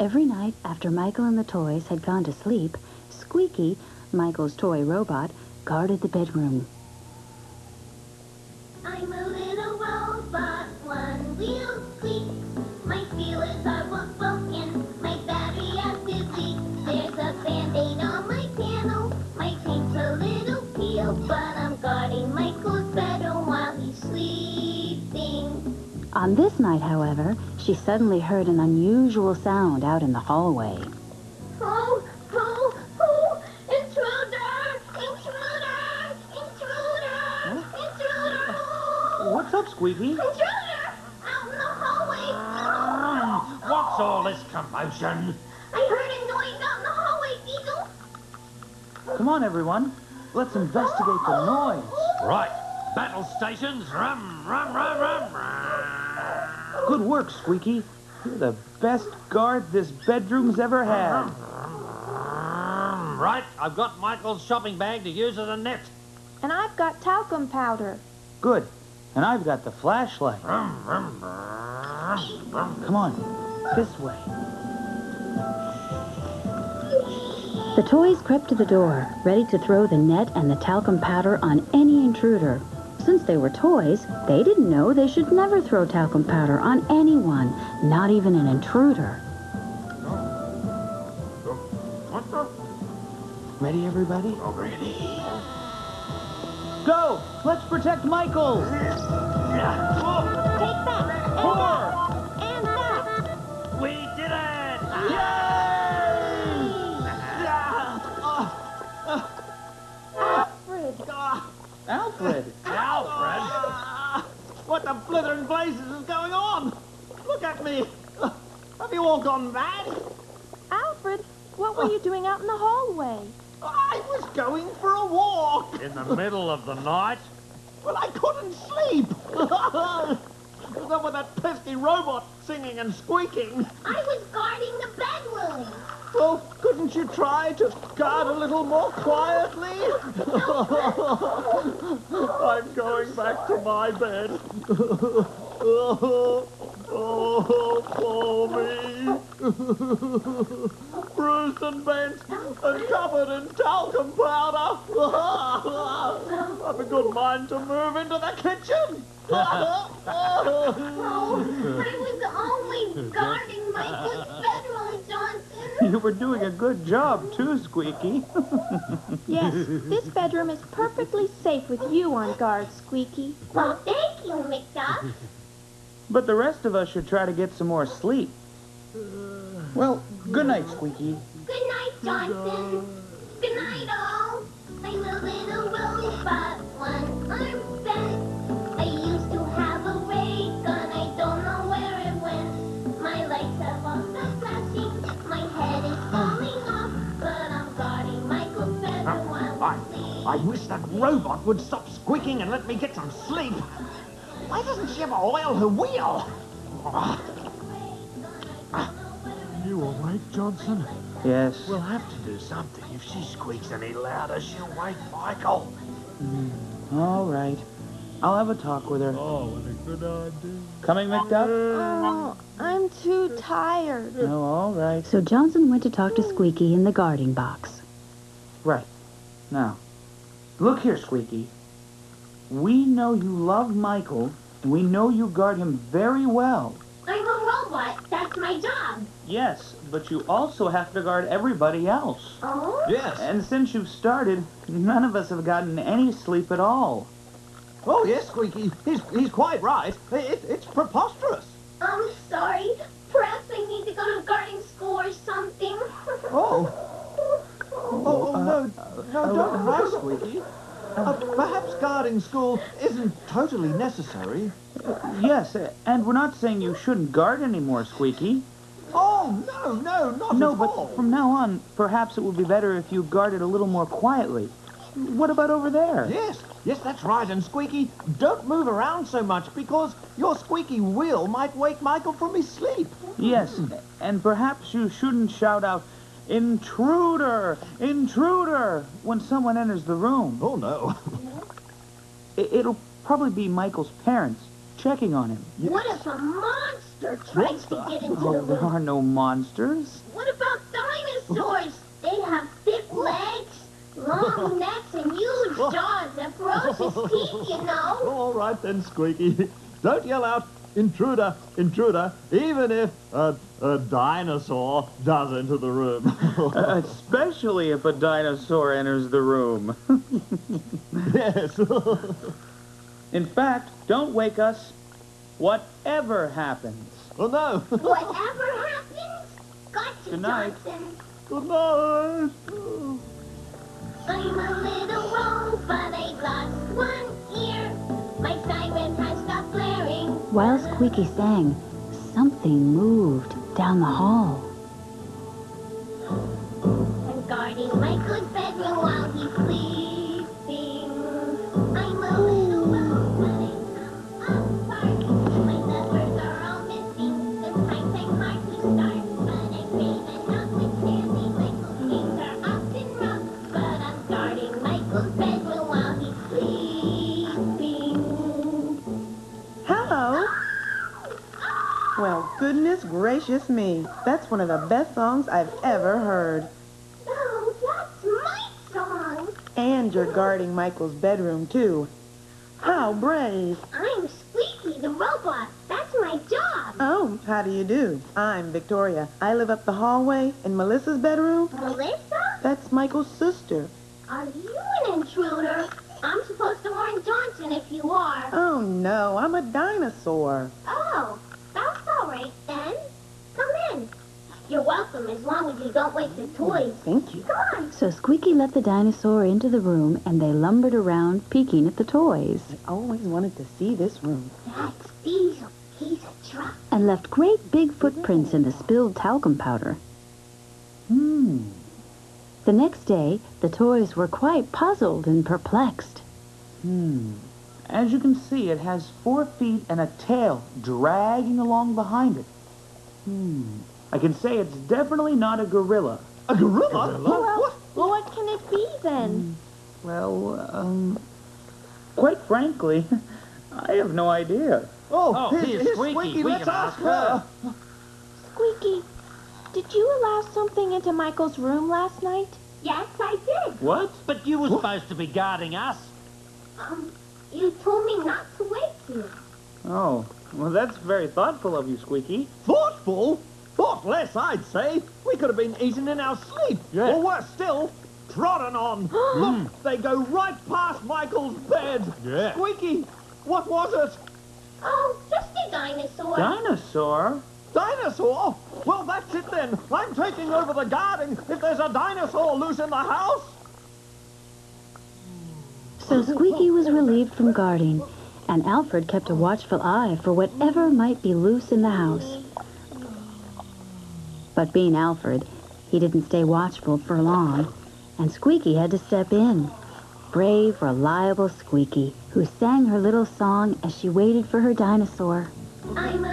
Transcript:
Every night after Michael and the toys had gone to sleep, Squeaky, Michael's toy robot, guarded the bedroom. On this night, however, she suddenly heard an unusual sound out in the hallway. Oh, oh, oh, intruder, intruder, intruder, intruder, What's up, Squeaky? intruder, out in the hallway. Ah, what's all this commotion? I heard a noise out in the hallway, Diesel. Come on, everyone. Let's investigate the oh, noise. Oh. Right. Battle stations. Rum, rum, rum, rum, rum. Good work, Squeaky. You're the best guard this bedroom's ever had. Uh-huh. Mm, right. I've got Michael's shopping bag to use as a net. And I've got talcum powder. Good. And I've got the flashlight. Come on, this way. The toys crept to the door, ready to throw the net and the talcum powder on any intruder. Since they were toys, they didn't know they should never throw talcum powder on anyone, not even an intruder. Ready, everybody? Already. Go! Let's protect Michael! You all gone mad? Alfred, what were you doing out in the hallway? I was going for a walk. In the middle of the night? Well, I couldn't sleep. Not with that pesky robot singing and squeaking. I was guarding the bedroom. Well, oh, couldn't you try to guard a little more quietly? I'm going back to my bed. oh, oh, poor me. Bruised and bent and covered in talcum powder. I've a good mind to move into the kitchen. Oh, I was only guarding Michael's bedroom, Johnson. You were doing a good job, too, Squeaky. Yes, this bedroom is perfectly safe with you on guard, Squeaky. Well, thank you, McDuff. But the rest of us should try to get some more sleep. Well, good night, Squeaky. Good night, Johnson. Good night, all. I'm a little robot, one arm bent. I used to have a ray gun, I don't know where it went. My lights have all stopped flashing, my head is falling off, but I'm guarding Michael's bedroom while I, sleep. I wish that robot would stop squeaking and let me get some sleep. Why doesn't she ever oil her wheel? You awake, Johnson? Yes. We'll have to do something. If she squeaks any louder, she'll wake Michael. Hmm. All right. I'll have a talk with her. Oh, what a good idea. Coming, McDuff? Oh, I'm too tired. No, all right. So Johnson went to talk to Squeaky in the guarding box. Right. Now, look here, Squeaky. We know you love Michael, and we know you guard him very well. I'm a robot, that's my job. Yes, but you also have to guard everybody else. Oh? Yes. And since you've started, none of us have gotten any sleep at all. Oh, yes, Squeaky. He's, he's quite right. It, it's preposterous. I'm sorry. Perhaps I need to go to guarding school or something. Oh. Oh, oh no, no, don't oh, uh, cry, Squeaky. Uh, perhaps guarding school isn't totally necessary. Yes, and we're not saying you shouldn't guard anymore, Squeaky. Oh, no, no, not No, at but from now on, perhaps it would be better if you guarded a little more quietly. What about over there? Yes, yes, that's right. And Squeaky, don't move around so much because your squeaky wheel might wake Michael from his sleep. Yes, and perhaps you shouldn't shout out, Intruder! Intruder! when someone enters the room. Oh, no. I- It'll probably be Michael's parents checking on him. What if a monster monster tries to get into the Oh, there are no monsters. What about dinosaurs? They have thick legs, long necks, and huge oh. jaws and ferocious teeth, you know. All right then, Squeaky. Don't yell out, intruder, intruder, even if a, a dinosaur does enter the room. Uh, especially if a dinosaur enters the room. yes. In fact, don't wake us. Whatever happens. oh no. Whatever happens, got to Good night. Johnson. Good night. I'm a little wrong, but I lost one While Squeaky sang, something moved down the hall. Gracious me. That's one of the best songs I've ever heard. Oh, that's my song. And you're guarding Michael's bedroom, too. How brave. I'm Squeaky the robot. That's my job. Oh, how do you do? I'm Victoria. I live up the hallway in Melissa's bedroom. Melissa? That's Michael's sister. Are you an intruder? I'm supposed to warn Johnson if you are. Oh, no, I'm a dinosaur. Oh, You're welcome as long as you don't waste the toys. Thank you. Come on. So Squeaky let the dinosaur into the room and they lumbered around peeking at the toys I always wanted to see this room. That's Diesel. He's a truck. and left great big footprints in the spilled talcum powder. Hmm. The next day, the toys were quite puzzled and perplexed. Hmm. As you can see, it has four feet and a tail dragging along behind it. Hmm. I can say it's definitely not a gorilla. A gorilla? What? Well, what can it be then? Well, um, quite frankly, I have no idea. Oh, Oh, here's, here's here's Squeaky. Squeaky. We Let's can ask ask her. Squeaky, did you allow something into Michael's room last night? Yes, I did. What? But you were supposed to be guarding us. Um, you told me not to wake you. Oh, well, that's very thoughtful of you, Squeaky. Thoughtful? Thoughtless, I'd say. We could have been eaten in our sleep. Yeah. Or worse still, trodden on. Look, they go right past Michael's bed. Yeah. Squeaky, what was it? Oh, just a dinosaur. Dinosaur? Dinosaur? Well, that's it then. I'm taking over the guarding if there's a dinosaur loose in the house. So Squeaky was relieved from guarding, and Alfred kept a watchful eye for whatever might be loose in the house. But being Alfred, he didn't stay watchful for long, and Squeaky had to step in. Brave, reliable Squeaky, who sang her little song as she waited for her dinosaur. I'm